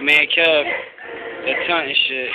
Man Kev, that tunt and shit.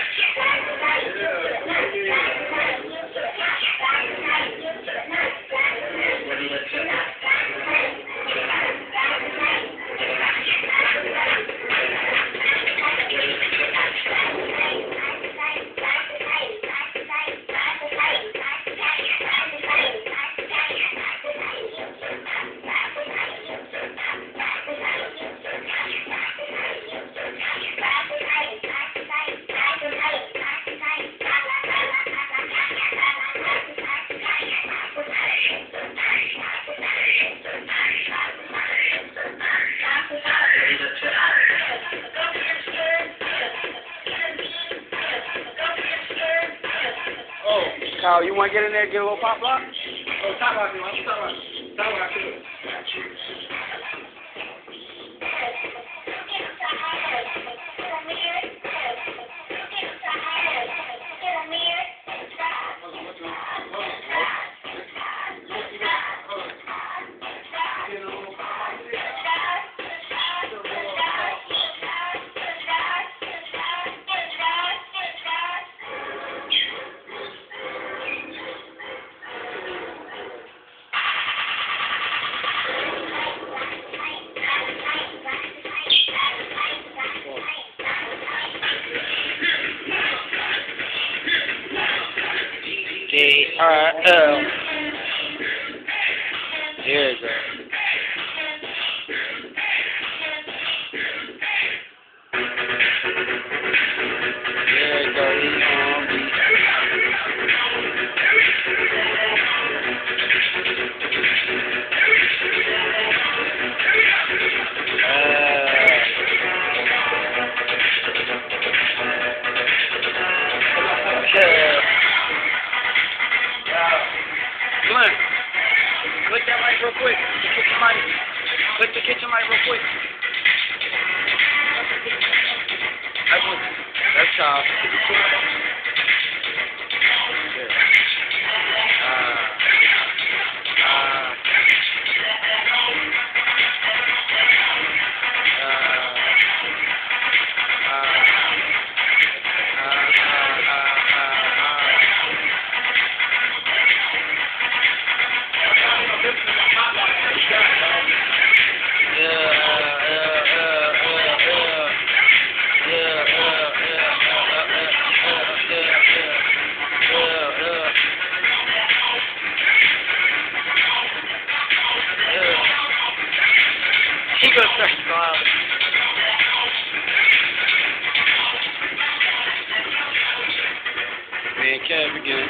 Kyle, you want to get in there and get a little pop block? oh, top rock, man. Top rock. Top D R L. mic real quick. The kitchen mic. Click the kitchen mic real quick. That's. That's uh. Yeah. He goes 35. Man, Kev again.